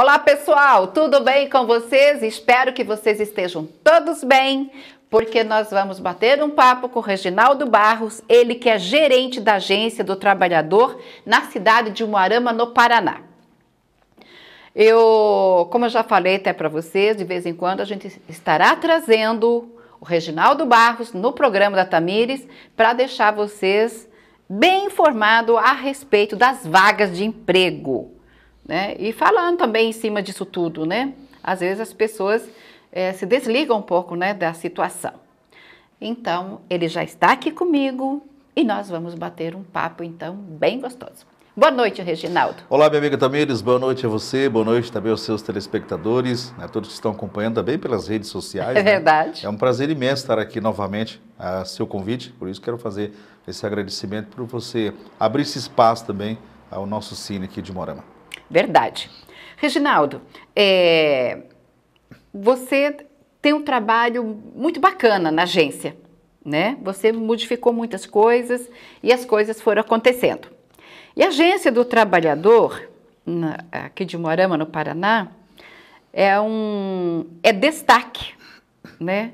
Olá pessoal, tudo bem com vocês? Espero que vocês estejam todos bem, porque nós vamos bater um papo com o Reginaldo Barros, ele que é gerente da Agência do Trabalhador na cidade de Moarama, no Paraná. Eu, como eu já falei até para vocês, de vez em quando a gente estará trazendo o Reginaldo Barros no programa da Tamires para deixar vocês bem informados a respeito das vagas de emprego. Né? E falando também em cima disso tudo, né? Às vezes as pessoas é, se desligam um pouco né, da situação. Então, ele já está aqui comigo e nós vamos bater um papo, então, bem gostoso. Boa noite, Reginaldo. Olá, minha amiga Tamires, boa noite a você, boa noite também aos seus telespectadores, né, todos que estão acompanhando também pelas redes sociais. É né? verdade. É um prazer imenso estar aqui novamente a seu convite, por isso quero fazer esse agradecimento por você abrir esse espaço também ao nosso cine aqui de Morama. Verdade. Reginaldo, é, você tem um trabalho muito bacana na agência, né? Você modificou muitas coisas e as coisas foram acontecendo. E a Agência do Trabalhador, na, aqui de Moarama, no Paraná, é um é destaque, né,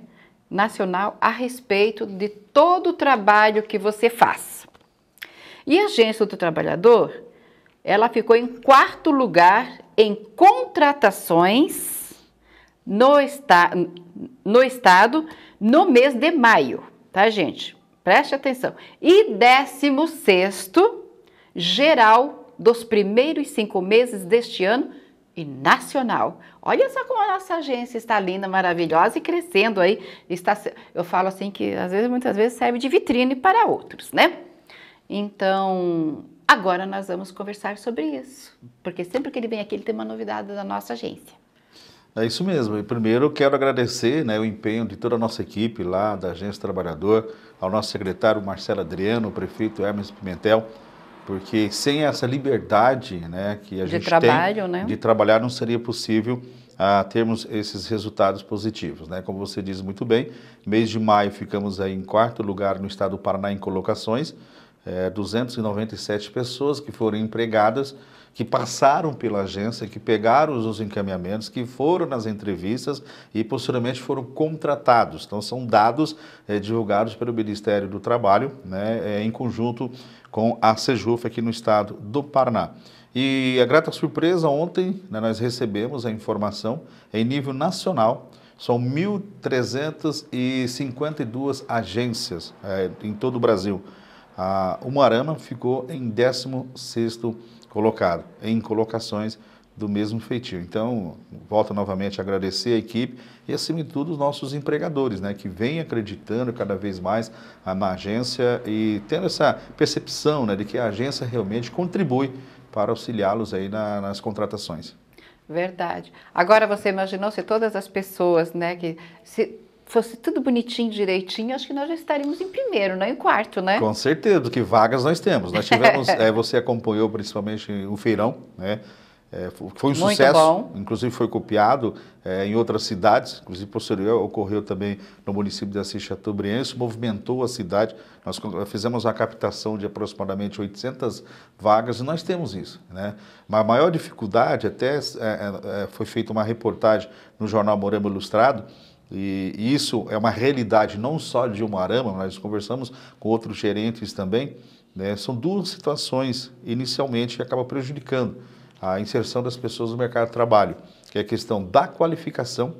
nacional a respeito de todo o trabalho que você faz. E a Agência do Trabalhador, ela ficou em quarto lugar em contratações no, esta, no estado no mês de maio, tá, gente? Preste atenção. E décimo sexto geral dos primeiros cinco meses deste ano e nacional. Olha só como a nossa agência está linda, maravilhosa e crescendo aí. Está, eu falo assim que às vezes, muitas vezes serve de vitrine para outros, né? Então, agora nós vamos conversar sobre isso, porque sempre que ele vem aqui ele tem uma novidade da nossa agência. É isso mesmo. E primeiro eu quero agradecer né, o empenho de toda a nossa equipe lá da Agência Trabalhador, ao nosso secretário Marcelo Adriano, o prefeito Hermes Pimentel, porque sem essa liberdade né, que a de gente trabalho, tem né? de trabalhar não seria possível ah, termos esses resultados positivos. Né? Como você diz muito bem, mês de maio ficamos aí em quarto lugar no estado do Paraná em colocações, é, 297 pessoas que foram empregadas, que passaram pela agência, que pegaram os encaminhamentos, que foram nas entrevistas e posteriormente foram contratados. Então são dados é, divulgados pelo Ministério do Trabalho, né, é, em conjunto com a Sejuf aqui no estado do Paraná. E a grata surpresa, ontem né, nós recebemos a informação em nível nacional, são 1.352 agências é, em todo o Brasil. A Umarama ficou em 16º colocado, em colocações do mesmo feitio. Então, volto novamente a agradecer a equipe e, acima de tudo, os nossos empregadores, né, que vêm acreditando cada vez mais na agência e tendo essa percepção né, de que a agência realmente contribui para auxiliá-los aí na, nas contratações. Verdade. Agora você imaginou se todas as pessoas, né, que se fosse tudo bonitinho, direitinho, acho que nós já estaríamos em primeiro, não em quarto, né? Com certeza, porque vagas nós temos. Nós tivemos, é, você acompanhou principalmente o feirão, né? É, foi um Muito sucesso, bom. inclusive foi copiado é, em outras cidades, inclusive posterior ocorreu também no município de Assis Chateaubriand, isso movimentou a cidade, nós fizemos uma captação de aproximadamente 800 vagas e nós temos isso. Né? Mas a maior dificuldade, até é, é, foi feita uma reportagem no jornal Morama Ilustrado, e isso é uma realidade não só de Umarama, nós conversamos com outros gerentes também, né? são duas situações inicialmente que acabam prejudicando a inserção das pessoas no mercado de trabalho, que é a questão da qualificação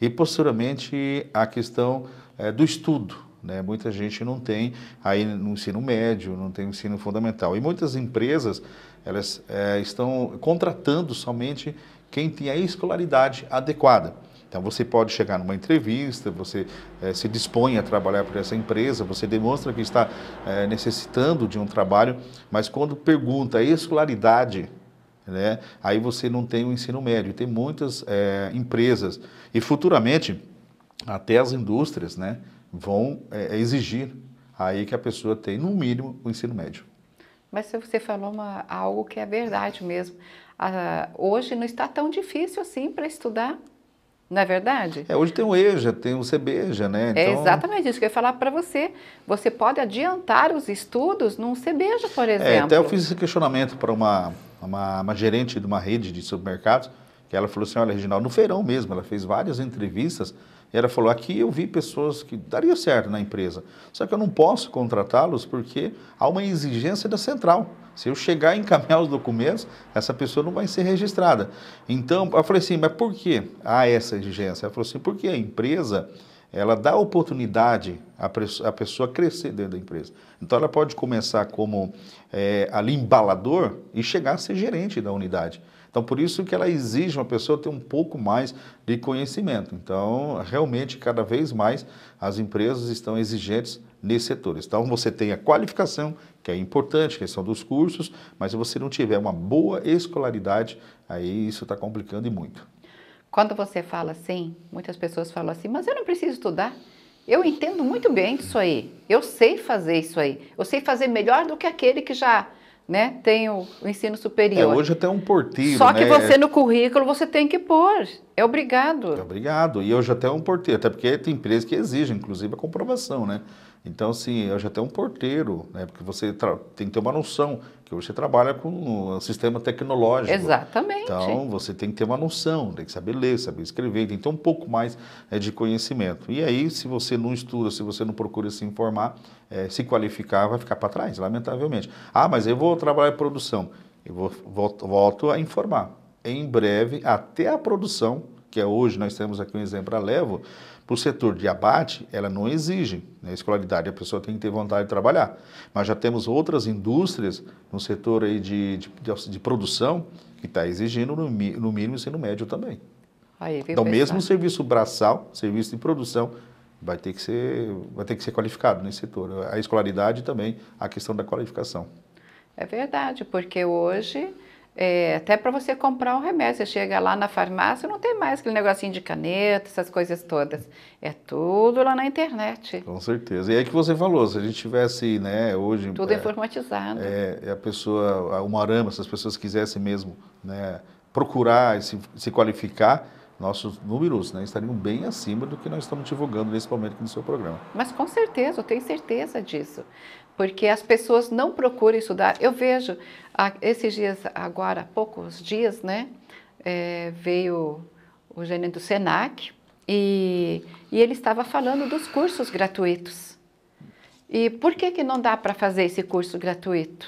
e, posteriormente, a questão é, do estudo. Né? Muita gente não tem aí no ensino médio, não tem ensino fundamental. E muitas empresas elas é, estão contratando somente quem tem a escolaridade adequada. Então você pode chegar numa entrevista, você é, se dispõe a trabalhar para essa empresa, você demonstra que está é, necessitando de um trabalho, mas quando pergunta a escolaridade né? Aí você não tem o ensino médio. Tem muitas é, empresas e futuramente até as indústrias, né, vão exigir aí que a pessoa tenha no mínimo o ensino médio. Mas você falou uma, algo que é verdade mesmo. Ah, hoje não está tão difícil assim para estudar. Não é verdade? É, hoje tem o EJA, tem o CBEJA, né? Então... É exatamente isso que eu ia falar para você. Você pode adiantar os estudos num CBEJA, por exemplo. É, até eu fiz esse questionamento para uma, uma, uma gerente de uma rede de supermercados, que que ela falou assim, olha, Reginaldo, no feirão mesmo, ela fez várias entrevistas e ela falou, aqui eu vi pessoas que daria certo na empresa, só que eu não posso contratá-los porque há uma exigência da central. Se eu chegar e encaminhar os documentos, essa pessoa não vai ser registrada. Então, eu falei assim, mas por que há essa exigência? Ela falou assim, porque a empresa ela dá oportunidade à pessoa crescer dentro da empresa. Então ela pode começar como é, ali embalador e chegar a ser gerente da unidade. Então por isso que ela exige uma pessoa ter um pouco mais de conhecimento. Então realmente cada vez mais as empresas estão exigentes nesses setores. Então você tem a qualificação, que é importante, questão dos cursos, mas se você não tiver uma boa escolaridade, aí isso está complicando e muito. Quando você fala assim, muitas pessoas falam assim, mas eu não preciso estudar. Eu entendo muito bem isso aí. Eu sei fazer isso aí. Eu sei fazer melhor do que aquele que já né, tem o, o ensino superior. É, hoje até um porteiro. Só que né? você no currículo você tem que pôr. É obrigado. É obrigado. E hoje até um porteiro, até porque tem empresas que exigem, inclusive, a comprovação, né? Então, assim, eu já tenho um porteiro, né? Porque você tem que ter uma noção que você trabalha com um sistema tecnológico. Exatamente. Então, você tem que ter uma noção, tem que saber ler, saber escrever, tem que ter um pouco mais é, de conhecimento. E aí, se você não estuda, se você não procura se informar, é, se qualificar, vai ficar para trás, lamentavelmente. Ah, mas eu vou trabalhar em produção. Eu vou, volto, volto a informar. Em breve, até a produção, que é hoje, nós temos aqui um exemplo a Levo, para o setor de abate, ela não exige né, escolaridade, a pessoa tem que ter vontade de trabalhar. Mas já temos outras indústrias no setor aí de, de, de, de produção que está exigindo no, no mínimo ensino médio também. Aí, então, mesmo o serviço braçal, serviço de produção, vai ter que ser, vai ter que ser qualificado nesse setor. A escolaridade também, a questão da qualificação. É verdade, porque hoje é, até para você comprar um remédio, você chega lá na farmácia, não tem mais aquele negocinho de caneta, essas coisas todas. É tudo lá na internet. Com certeza. E aí que você falou, se a gente tivesse, né, hoje... Tudo é, informatizado. É, a pessoa, o Marama, se as pessoas quisessem mesmo né, procurar e se, se qualificar, nossos números né, estariam bem acima do que nós estamos divulgando nesse momento aqui no seu programa. Mas com certeza, eu tenho certeza disso porque as pessoas não procuram estudar. Eu vejo, esses dias, agora há poucos dias, né, é, veio o gerente do SENAC e, e ele estava falando dos cursos gratuitos. E por que, que não dá para fazer esse curso gratuito?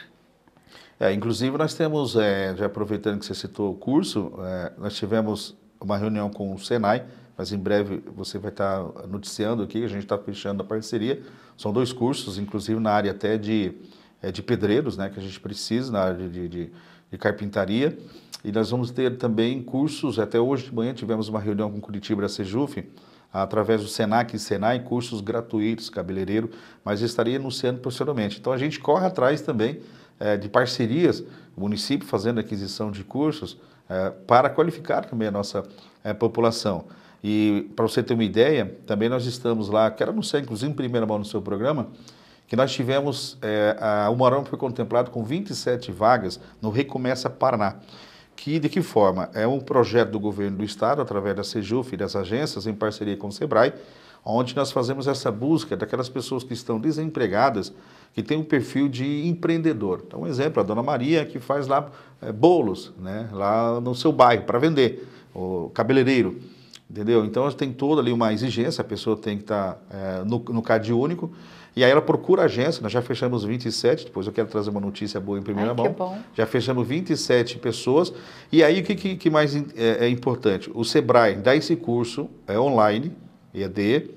É, inclusive, nós temos, é, já aproveitando que você citou o curso, é, nós tivemos uma reunião com o Senai, mas em breve você vai estar noticiando aqui, a gente está fechando a parceria. São dois cursos, inclusive na área até de, é, de pedreiros, né, que a gente precisa, na área de, de, de carpintaria. E nós vamos ter também cursos, até hoje de manhã tivemos uma reunião com Curitiba e a Sejuf, através do Senac e Senai, cursos gratuitos, cabeleireiro, mas estaria anunciando posteriormente. Então a gente corre atrás também é, de parcerias, o município fazendo aquisição de cursos é, para qualificar também a nossa é, população. E para você ter uma ideia, também nós estamos lá, quero anunciar inclusive em primeira mão no seu programa, que nós tivemos, é, a, o Marão foi contemplado com 27 vagas no Recomeça Paraná. Que, de que forma? É um projeto do governo do estado, através da Sejuf e das agências, em parceria com o SEBRAE, onde nós fazemos essa busca daquelas pessoas que estão desempregadas, que têm um perfil de empreendedor. Então, um exemplo, a dona Maria, que faz lá é, bolos, né, lá no seu bairro, para vender, o cabeleireiro entendeu? Então tem toda ali uma exigência, a pessoa tem que estar tá, é, no, no CAD único, e aí ela procura a agência, nós já fechamos 27, depois eu quero trazer uma notícia boa em primeira Ai, mão. Já fechamos 27 pessoas, e aí o que, que, que mais é, é, importante? O Sebrae dá esse curso, é online, EAD,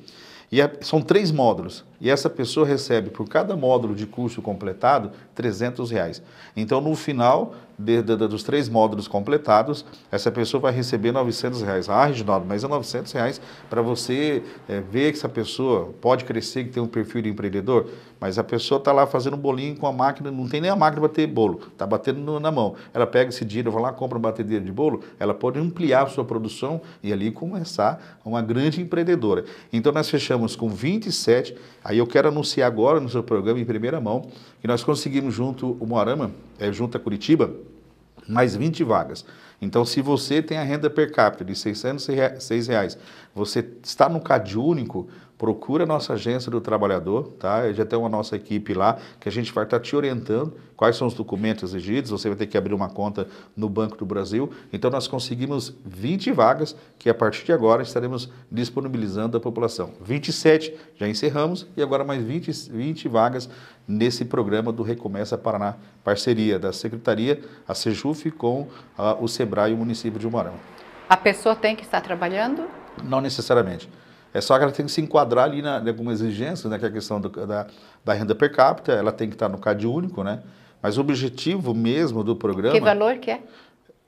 e é, são três módulos. E essa pessoa recebe, por cada módulo de curso completado, 300 reais. Então, no final, de, de, dos três módulos completados, essa pessoa vai receber 900 reais. Ah, Reginaldo, mas é 900 reais para você é, ver que essa pessoa pode crescer, que tem um perfil de empreendedor, mas a pessoa está lá fazendo um bolinho com a máquina, não tem nem a máquina para bater bolo, está batendo na mão. Ela pega esse dinheiro, vai lá, compra uma batedeira de bolo, ela pode ampliar a sua produção e ali começar uma grande empreendedora. Então, nós fechamos com 27, aí eu quero anunciar agora no seu programa, em primeira mão, que nós conseguimos junto o Moarama, é, junto a Curitiba, mais 20 vagas. Então, se você tem a renda per capita de 606 reais, você está no CAD único, procura a nossa agência do trabalhador, tá? Já tem uma nossa equipe lá que a gente vai estar te orientando quais são os documentos exigidos. Você vai ter que abrir uma conta no Banco do Brasil. Então nós conseguimos 20 vagas que a partir de agora estaremos disponibilizando à população. 27 já encerramos e agora mais 20, 20 vagas nesse programa do Recomeça Paraná, parceria da Secretaria, a Sejuf com a, o Sebrae e o município de Umarão. A pessoa tem que estar trabalhando? Não necessariamente. É só que ela tem que se enquadrar ali na, em algumas exigências, né, que é a questão do, da, da renda per capita, ela tem que estar no CAD único, né? Mas o objetivo mesmo do programa... Que valor que é?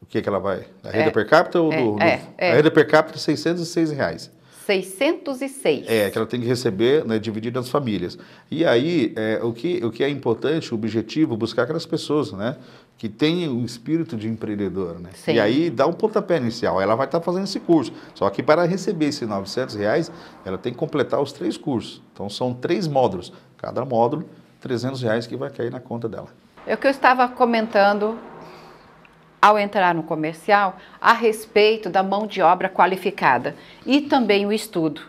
O que, que ela vai? A renda é, per capita ou é, do, é, é. A renda per capita é 606 reais. 606. É, que ela tem que receber, né, dividido nas famílias. E aí, é, o, que, o que é importante, o objetivo, buscar aquelas pessoas, né? Que têm um espírito de empreendedor, né? Sim. E aí, dá um pontapé inicial. Ela vai estar fazendo esse curso. Só que para receber esses 900 reais, ela tem que completar os três cursos. Então, são três módulos. Cada módulo, 300 reais que vai cair na conta dela. É o que eu estava comentando ao entrar no comercial a respeito da mão de obra qualificada e também o estudo.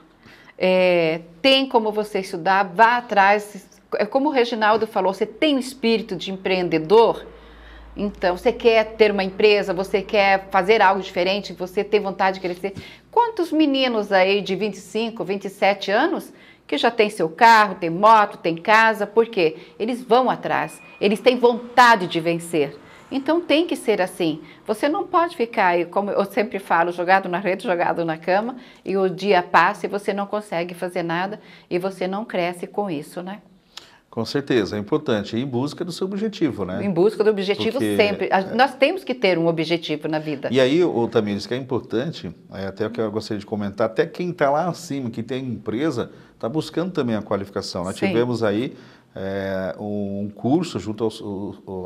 É, tem como você estudar, vá atrás. É como o Reginaldo falou, você tem um espírito de empreendedor, então você quer ter uma empresa, você quer fazer algo diferente, você tem vontade de crescer. Quantos meninos aí de 25, 27 anos que já tem seu carro, tem moto, tem casa, por quê? Eles vão atrás, eles têm vontade de vencer. Então tem que ser assim. Você não pode ficar, como eu sempre falo, jogado na rede, jogado na cama, e o dia passa e você não consegue fazer nada e você não cresce com isso, né? Com certeza, é importante. Em busca do seu objetivo, né? Em busca do objetivo Porque, sempre. Nós temos que ter um objetivo na vida. E aí, o Tamires, que é importante, é até o que eu gostaria de comentar, até quem está lá acima, que tem empresa, está buscando também a qualificação. Nós Sim. tivemos aí é, um curso junto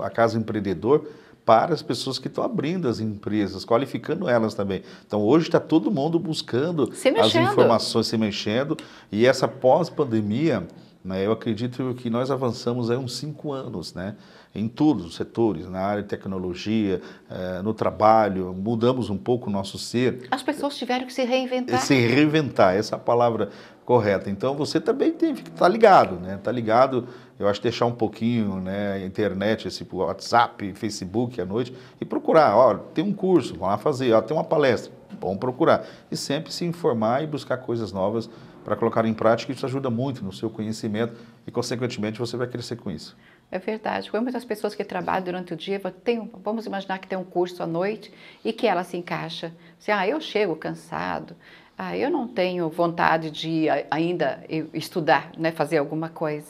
à Casa Empreendedor para as pessoas que estão abrindo as empresas, qualificando elas também. Então hoje está todo mundo buscando as informações, se mexendo, e essa pós-pandemia, né, eu acredito que nós avançamos aí uns cinco anos, né? Em todos os setores, na área de tecnologia, eh, no trabalho, mudamos um pouco o nosso ser. As pessoas tiveram que se reinventar. Se reinventar, essa é a palavra correta. Então você também tem que estar ligado, né? Tá ligado, eu acho deixar um pouquinho, né, internet, esse WhatsApp, Facebook à noite e procurar, ó, tem um curso, vamos lá fazer, ó, tem uma palestra, vamos procurar e sempre se informar e buscar coisas novas para colocar em prática, isso ajuda muito no seu conhecimento e consequentemente você vai crescer com isso. É verdade. Tem muitas pessoas que trabalham durante o dia, tem, vamos imaginar que tem um curso à noite e que ela se encaixa. Assim, ah, eu chego cansado, ah, eu não tenho vontade de ainda estudar, né, fazer alguma coisa.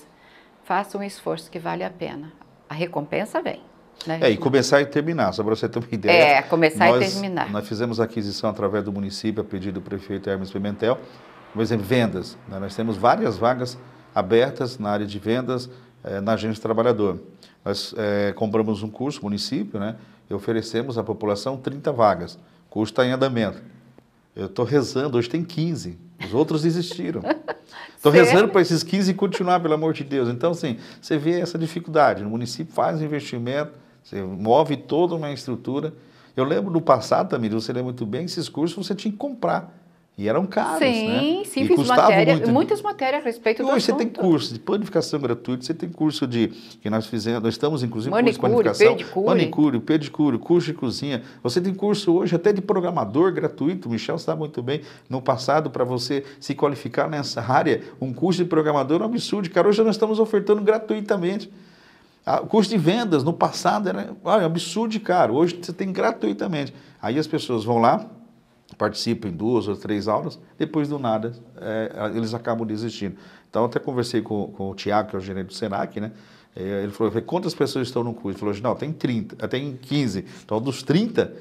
Faça um esforço que vale a pena. A recompensa vem. Né, é, e começar e terminar, só para você ter uma ideia. É, começar nós, e terminar. Nós fizemos a aquisição através do município, a pedido do prefeito Hermes Pimentel. Por exemplo, vendas. Né? Nós temos várias vagas abertas na área de vendas, eh, na agência trabalhador. Nós eh, compramos um curso, município, né? E oferecemos à população 30 vagas. O curso está em andamento. Eu estou rezando, hoje tem 15. Os outros desistiram. Estou rezando para esses 15 continuar, pelo amor de Deus. Então, assim, você vê essa dificuldade. O município faz investimento, você move toda uma estrutura. Eu lembro no passado, Tamir, você lembra muito bem, esses cursos você tinha que comprar. E eram caros, sim, né? Sim, e fiz matéria, muito. muitas matérias a respeito do hoje assunto. você tem curso de panificação gratuito, você tem curso de que nós fizemos, nós estamos inclusive manicure, curso de panificação, pedicure. manicure, pedicure, curso de cozinha. Você tem curso hoje até de programador gratuito. O Michel sabe muito bem no passado para você se qualificar nessa área, um curso de programador é um absurdo, cara. Hoje nós estamos ofertando gratuitamente. Ah, O curso de vendas no passado era olha, um absurdo de caro. Hoje você tem gratuitamente. Aí as pessoas vão lá, participam em duas ou três aulas, depois do nada é, eles acabam desistindo. Então, até conversei com, com o Tiago, que é o gerente do Senac, né? É, Ele falou, falei, quantas pessoas estão no curso? Ele falou, não, tem 30, tem 15. Então, dos 30,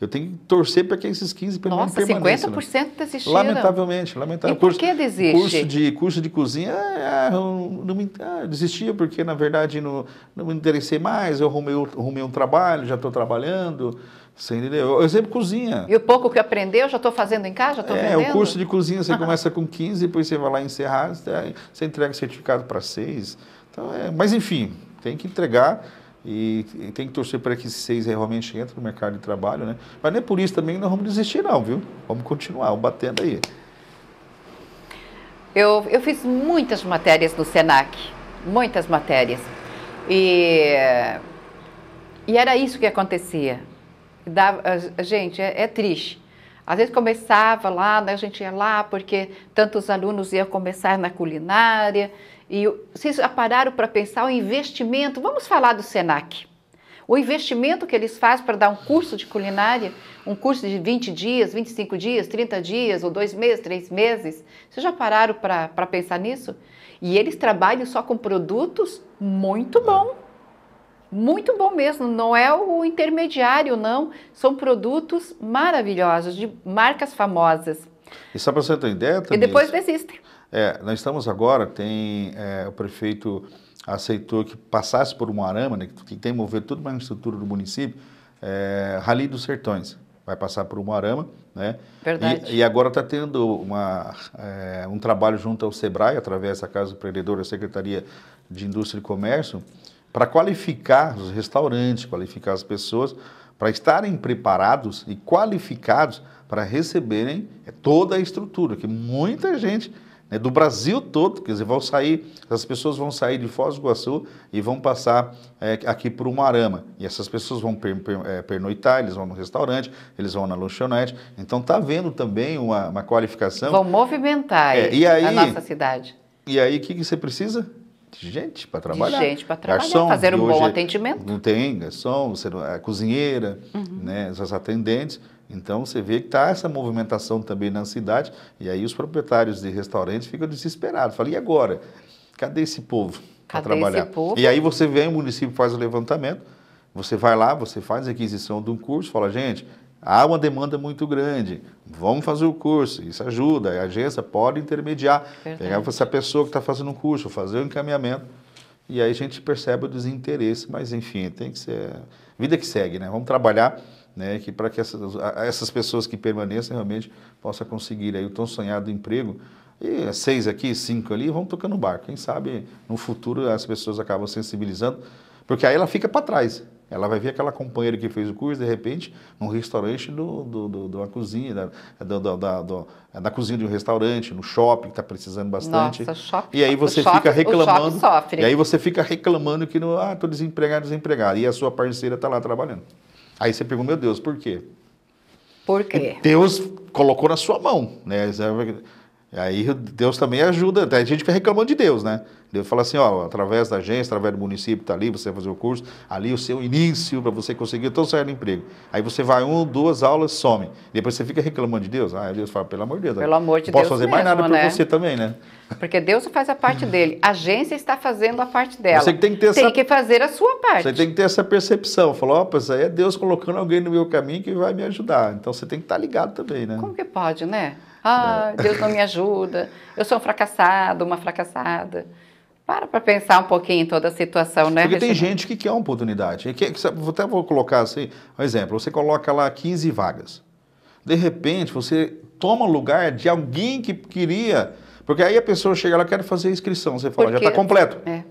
eu tenho que torcer para que esses 15 pelo menos Nossa, permaneçam. 50% né? desistiram. Lamentavelmente, lamentavelmente. E por que desiste? Curso de, curso de cozinha, ah, eu não me, ah, eu desistia porque, na verdade, não, não me interessei mais, eu arrumei, arrumei um trabalho, já estou trabalhando, você entendeu? Eu sempre cozinha. E o pouco que aprendeu, já estou fazendo em casa, já estou É, vendendo? o curso de cozinha você começa com 15, depois você vai lá encerrar, você entrega certificado para 6. Então, é, mas enfim, tem que entregar e, e tem que torcer para que esses 6 realmente entrem no mercado de trabalho, né? Mas não é por isso também que nós vamos desistir não, viu? Vamos continuar, vamos batendo aí. Eu, eu fiz muitas matérias no SENAC, muitas matérias. E, e era isso que acontecia. Gente, é, é triste. Às vezes começava lá, né, a gente ia lá porque tantos alunos iam começar na culinária. E vocês já pararam para pensar o investimento? Vamos falar do SENAC. O investimento que eles fazem para dar um curso de culinária, um curso de 20 dias, 25 dias, 30 dias, ou dois meses, três meses. Vocês já pararam para pensar nisso? E eles trabalham só com produtos muito bom. Muito bom mesmo, não é o intermediário, não. São produtos maravilhosos, de marcas famosas. E só para você ter ideia, E depois desistem. É, nós estamos agora, tem é, o prefeito aceitou que passasse por uma arama, né, que tem que mover toda uma estrutura do município, é, Rally dos Sertões. Vai passar por uma arama, né? Verdade. E, e agora está tendo uma, é, um trabalho junto ao SEBRAE, através da Casa do Empreendedor, da Secretaria de Indústria e Comércio, para qualificar os restaurantes, qualificar as pessoas, para estarem preparados e qualificados para receberem toda a estrutura, que muita gente né, do Brasil todo, quer dizer, vão sair, as pessoas vão sair de Foz do Iguaçu e vão passar é, aqui por Umarama. E essas pessoas vão per, per, é, pernoitar, eles vão no restaurante, eles vão na lanchonete. Então está havendo também uma, uma qualificação. Vão movimentar é, aí, a nossa cidade. E aí o que, que você precisa? De gente para trabalhar. De gente para trabalhar, garçom, fazer um bom atendimento. Não tem garçom, você, a cozinheira, uhum. né, as atendentes. Então você vê que está essa movimentação também na cidade, e aí os proprietários de restaurantes ficam desesperados. Falam, e agora? Cadê esse povo para trabalhar? Esse povo? E aí você vem, o município faz o levantamento, você vai lá, você faz a aquisição de um curso, fala, gente, há uma demanda muito grande, vamos fazer o curso, isso ajuda, a agência pode intermediar, Verdade. pegar essa pessoa que está fazendo o curso, fazer o encaminhamento, e aí a gente percebe o desinteresse, mas enfim, tem que ser vida que segue, né? Vamos trabalhar né, que para que essas, essas pessoas que permaneçam realmente possam conseguir aí o tão sonhado emprego. E seis aqui, cinco ali, vão tocando o barco. Quem sabe no futuro as pessoas acabam sensibilizando, porque aí ela fica para trás. Ela vai ver aquela companheira que fez o curso, de repente, num restaurante do, do, do, de uma cozinha, da, do, da, do, da cozinha de um restaurante, no shopping, que está precisando bastante. Nossa, shopping, e aí você fica reclamando. E aí você fica reclamando que não, ah, estou desempregado, desempregado. E a sua parceira está lá trabalhando. Aí você pergunta, meu Deus, por quê? Por quê? Deus colocou na sua mão, né? Aí Deus também ajuda, a gente fica reclamando de Deus, né? Deus fala assim, ó, através da agência, através do município, tá ali, você vai fazer o curso, ali o seu início para você conseguir todo certo emprego. Aí você vai um, duas aulas, some. Depois você fica reclamando de Deus. Ah, Deus fala, pelo amor de Deus. Pelo amor de posso Deus fazer mesmo, mais nada né? por você também, né? Porque Deus faz a parte dele. A agência está fazendo a parte dela. Você tem que, ter tem essa... que fazer a sua parte. Você tem que ter essa percepção. Falou, opa, isso aí é Deus colocando alguém no meu caminho que vai me ajudar. Então você tem que estar ligado também, né? Como que pode, né? Ah, é. Deus não me ajuda. Eu sou um fracassado, uma fracassada. Para para pensar um pouquinho em toda a situação, né? Porque tem gente que quer uma oportunidade. Que, até vou colocar assim, um exemplo. Você coloca lá 15 vagas. De repente, você toma lugar de alguém que queria... Porque aí a pessoa chega lá, quer fazer a inscrição. Você fala, já está completo. É.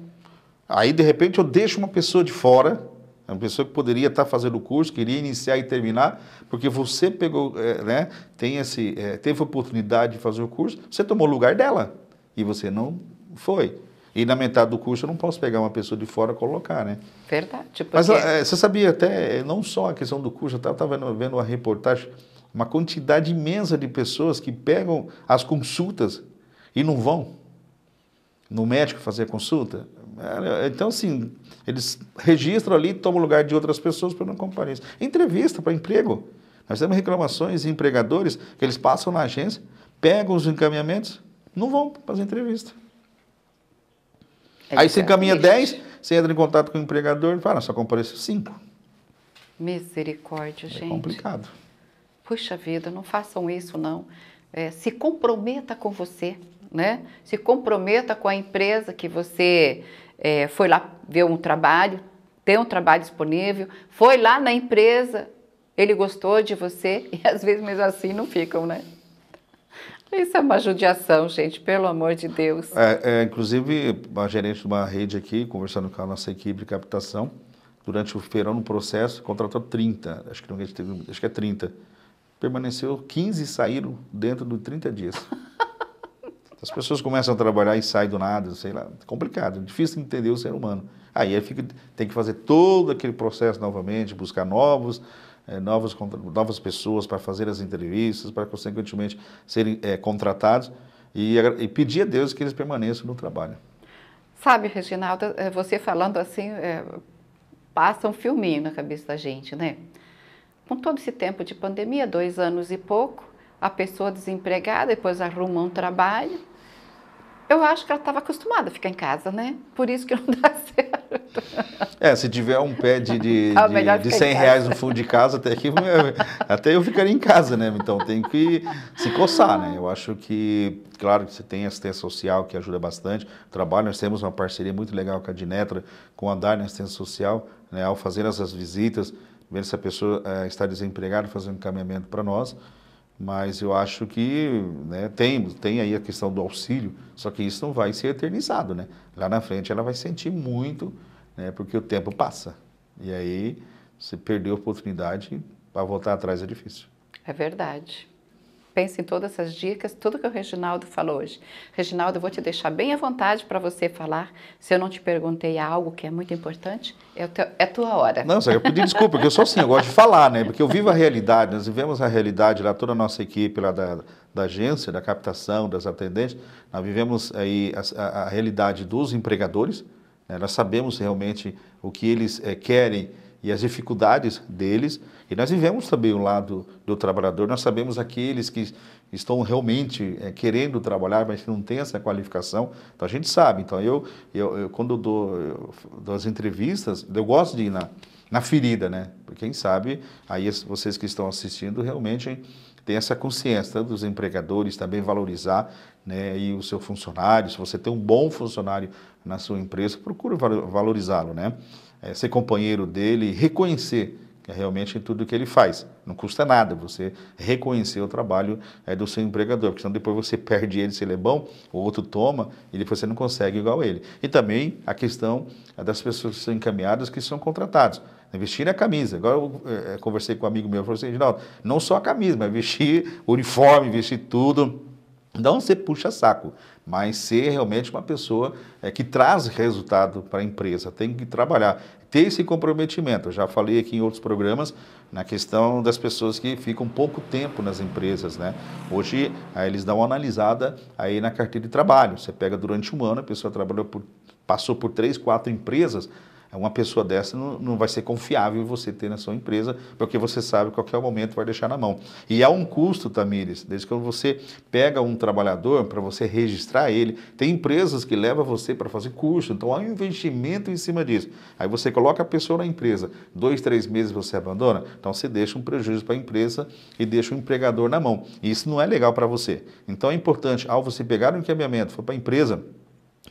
Aí, de repente, eu deixo uma pessoa de fora, uma pessoa que poderia estar fazendo o curso, queria iniciar e terminar, porque você pegou, é, né, tem esse, é, teve a oportunidade de fazer o curso, você tomou o lugar dela e você não foi. E na metade do curso eu não posso pegar uma pessoa de fora e colocar, né? Verdade. Porque... Mas é, você sabia até, não só a questão do curso, eu estava vendo, vendo uma reportagem, uma quantidade imensa de pessoas que pegam as consultas e não vão no médico fazer consulta. Então, assim, eles registram ali, tomam lugar de outras pessoas para não comparecer. Entrevista para emprego. Nós temos reclamações de empregadores que eles passam na agência, pegam os encaminhamentos, não vão fazer entrevista. É Aí você encaminha 10, você entra em contato com o empregador e fala, só compareceu 5. Misericórdia, é gente. É complicado. Puxa vida, não façam isso não. É, se comprometa com você, né? Se comprometa com a empresa que você é, foi lá ver um trabalho, tem um trabalho disponível, foi lá na empresa, ele gostou de você e às vezes mesmo assim não ficam, né? Isso é uma judiação, gente, pelo amor de Deus. É, é, inclusive, a gerente de uma rede aqui, conversando com a nossa equipe de captação, durante o feirão no processo, contratou 30, acho que, não, acho que é 30. Permaneceu 15 e saíram dentro de 30 dias. As pessoas começam a trabalhar e saem do nada, sei lá, complicado, difícil entender o ser humano. Aí ele fica, tem que fazer todo aquele processo novamente, buscar novos, é, novos, novas pessoas para fazer as entrevistas, para consequentemente serem é, contratados e, e, pedir a Deus que eles permaneçam no trabalho. Sabe, Reginaldo, é, você falando assim, é, passa um filminho na cabeça da gente, né? Com todo esse tempo de pandemia, dois anos e pouco, a pessoa desempregada, depois arruma um trabalho. Eu acho que ela estava acostumada a ficar em casa, né? Por isso que não dá certo. É, se tiver um pé de, de, de, de 100 reais no fundo de casa, até, que, até eu ficaria em casa, né? Então tem que se coçar, né? Eu acho que, claro que você tem assistência social que ajuda bastante. Trabalho, nós temos uma parceria muito legal com a Dinetra, com a Andar na assistência social, né? Ao fazer essas visitas, ver se a pessoa é, está desempregada, fazer um encaminhamento para nós mas eu acho que né, tem, tem aí a questão do auxílio, só que isso não vai ser eternizado, né? Lá na frente ela vai sentir muito, né, porque o tempo passa. E aí você perdeu a oportunidade, para voltar atrás é difícil. É verdade pense em todas essas dicas, tudo que o Reginaldo falou hoje. Reginaldo, eu vou te deixar bem à vontade para você falar. Se eu não te perguntei algo que é muito importante, é, teu, é tua hora. Não, só eu pedi desculpa, porque eu sou assim, eu gosto de falar, né? Porque eu vivo a realidade, nós vivemos a realidade lá, toda a nossa equipe lá da, da agência, da captação, das atendentes, nós vivemos aí a, a, a realidade dos empregadores, né? nós sabemos realmente o que eles é, querem e as dificuldades deles. E nós vivemos também o lado do trabalhador, nós sabemos aqueles que estão realmente é, querendo trabalhar, mas que não têm essa qualificação. Então a gente sabe. Então eu, eu, eu quando eu dou, eu dou as entrevistas, eu gosto de ir na, na ferida, né? Porque quem sabe, aí vocês que estão assistindo realmente têm essa consciência, tanto dos empregadores também valorizar né, e o seu funcionário. Se você tem um bom funcionário na sua empresa, procure valorizá-lo, né? é, ser companheiro dele, reconhecer é realmente em tudo que ele faz. Não custa nada você reconhecer o trabalho é, do seu empregador, porque senão depois você perde ele se ele é bom, o outro toma e depois você não consegue igual ele. E também a questão é, das pessoas que são encaminhadas que são contratados. Vestir a camisa. Agora eu é, conversei com um amigo meu, falou assim, Reginaldo, não só a camisa, mas vestir uniforme, vestir tudo. Não ser puxa saco, mas ser realmente uma pessoa é, que traz resultado para a empresa, tem que trabalhar, ter esse comprometimento. Eu já falei aqui em outros programas na questão das pessoas que ficam pouco tempo nas empresas, né? Hoje aí, eles dão uma analisada aí na carteira de trabalho. Você pega durante um ano, a pessoa trabalhou por, passou por três, quatro empresas, uma pessoa dessa não, não vai ser confiável você ter na sua empresa, porque você sabe que qualquer momento vai deixar na mão. E há um custo, Tamires, desde que você pega um trabalhador para você registrar ele, tem empresas que levam você para fazer curso, então há um investimento em cima disso. Aí você coloca a pessoa na empresa, dois, três meses você abandona, então você deixa um prejuízo para a empresa e deixa o empregador na mão. E isso não é legal para você. Então é importante, ao você pegar o encaminhamento, for para a empresa,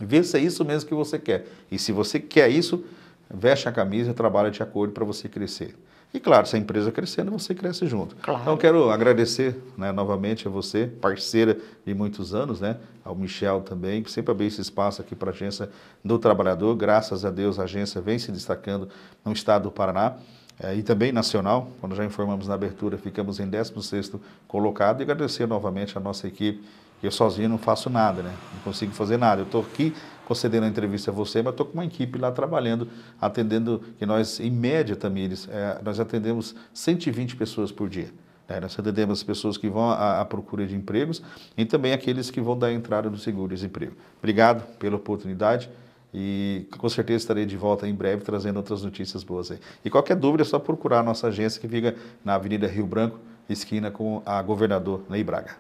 ver se é isso mesmo que você quer. E se você quer isso, veste a camisa e trabalha de acordo para você crescer. E claro, se a empresa crescendo, você cresce junto. Claro. Então, quero agradecer né, novamente a você, parceira de muitos anos, né, ao Michel também, que sempre abriu esse espaço aqui para a Agência do Trabalhador. Graças a Deus, a agência vem se destacando no estado do Paraná. É, e também nacional, quando já informamos na abertura, ficamos em 16º colocado. E agradecer novamente a nossa equipe, eu sozinho não faço nada, né? não consigo fazer nada. Eu estou aqui concedendo a entrevista a você, mas estou com uma equipe lá trabalhando, atendendo, que nós, em média, Tamires, é, nós atendemos 120 pessoas por dia. É, nós atendemos as pessoas que vão à, à, procura de empregos e também aqueles que vão dar entrada no seguro-desemprego. Obrigado pela oportunidade e com certeza estarei de volta em breve trazendo outras notícias boas aí. E qualquer dúvida é só procurar a nossa agência que fica na Avenida Rio Branco, esquina com a Governador Ney Braga.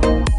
Bye.